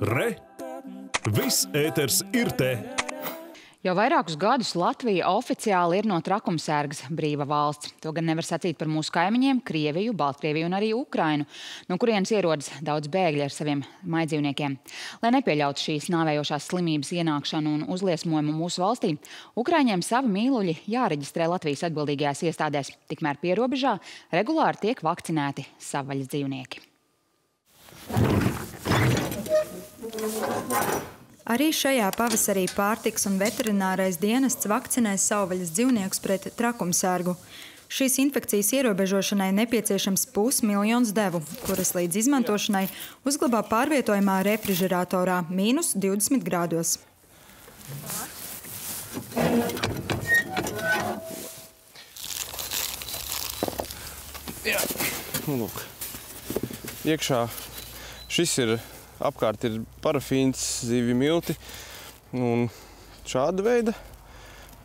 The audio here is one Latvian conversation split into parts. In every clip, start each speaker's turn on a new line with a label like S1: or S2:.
S1: Re! Viss ēters ir te!
S2: Jau vairākus gadus Latvija oficiāli ir no trakumsērgas brīva valsts. To gan nevar sacīt par mūsu kaimiņiem - Krieviju, Baltkrieviju un arī Ukrainu, no kurienes ierodas daudz bēgļi ar saviem maidzīvniekiem. Lai nepieļautu šīs nāvējošās slimības ienākšanu un uzliesmojumu mūsu valstī, Ukraiņiem savi mīluļi jāreģistrē Latvijas atbildīgajās iestādēs. Tikmēr pierobežā regulāri tiek vakcinēti savvaļas dzīvnieki.
S3: Arī šajā pavasarī pārtiks un veterinārais dienests vakcinēs savvaļas dzīvniekus pret trakumsērgu. Šīs infekcijas ierobežošanai nepieciešams pusmiljons devu, kuras līdz izmantošanai uzglabā pārvietojumā refrižeratorā mīnus 20 grādos.
S4: Jā, nu lūk. Iekšā šis ir apkārt ir parafīns, zivju milti un šāda veida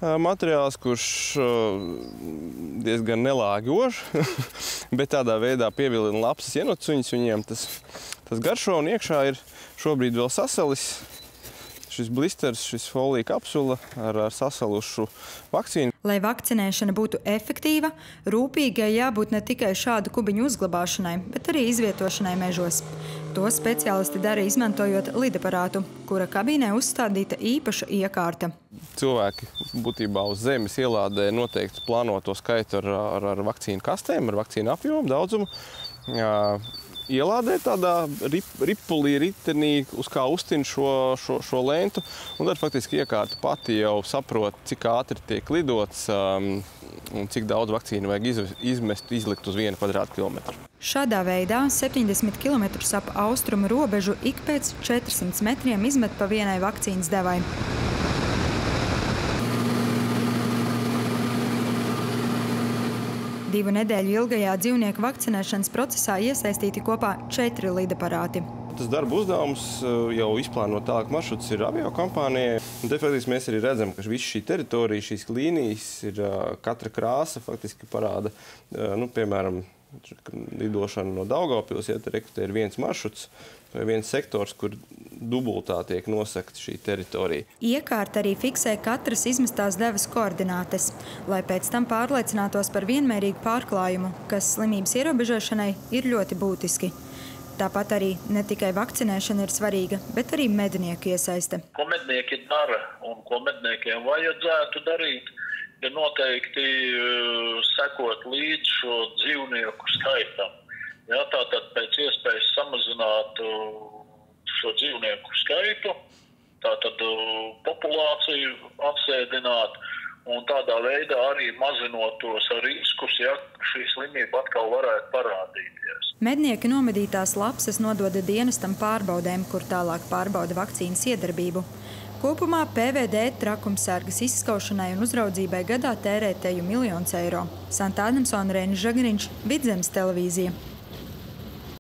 S4: materiāls, kurš diezgan nelāgi ož, bet tādā veidā pievilina lapsas ienocuņas, viņiem. Tas, tas garšo un iekšā ir šobrīd vēl sasalis šis blisters, šis folija kapsula ar, ar sasalušu vakcīnu.
S3: Lai vakcinēšana būtu efektīva, rūpīgai jābūt ne tikai šādu kubiņu uzglabāšanai, bet arī izvietošanai mežos. To speciālisti dara izmantojot lidaparātu, kura kabīnē uzstādīta īpaša iekārta.
S4: Cilvēki būtībā uz zemes ielādē noteikti plānoto skaitu ar, ar, ar vakcīnu kastēm, ar vakcīnu apjomu, daudzumu ielādē tādā rip, ripulī, ritenī, uz kā uztin šo, šo, šo lentu. Un tad faktiski iekārta pati jau saprot, cik ātri tiek lidots um, un cik daudz vakcīnu vajag iz, izmest, izlikt uz vienu kvadrātkilometru.
S3: Šādā veidā 70 km ap austrumu robežu ik pēc 400 metriem izmet pa vienai vakcīnas devai. Divu nedēļu ilgajā dzīvnieku vakcinēšanas procesā iesaistīti kopā četri lidaparāti.
S4: Tas darba uzdevums eh, jau izplānot tālāk maršruts ir avio kompānijai. Un te faktiski mēs arī redzam, ka visa šī teritorija, šīs līnijas ir eh, katra krāsa faktiski parāda, eh, nu, piemēram, lidošana no Daugavpils, ja te ir viens maršruts vai viens sektors, kur dubultā tiek nosakta šī teritorija.
S3: Iekārta arī fiksē katras izmestās devas koordinātes, lai pēc tam pārliecinātos par vienmērīgu pārklājumu, kas slimības ierobežošanai ir ļoti būtiski. Tāpat arī ne tikai vakcinēšana ir svarīga, bet arī mednieku iesaiste.
S5: Ko mednieki dara un ko medniekiem vajadzētu darīt, ir noteikti uh, sekot līdz šo dzīvnieku skaitam. Ja, tātad pēc iespējas samazināt uh, šo dzīvnieku skaitu, tātad uh, populāciju apsēdināt un tādā veidā arī mazinot tos riskus, ja šī slimība atkal varētu parādīties.
S3: Mednieki nomedītās lapsas nododa dienestam pārbaudēm, kur tālāk pārbauda vakcīnas iedarbību. Kopumā PVD trakumsargas izskaušanai un uzraudzībai gadā tērē teju miljonus eiro. Santa Adamsona, Rēnis Žagariņš, Vidzemes televīzija.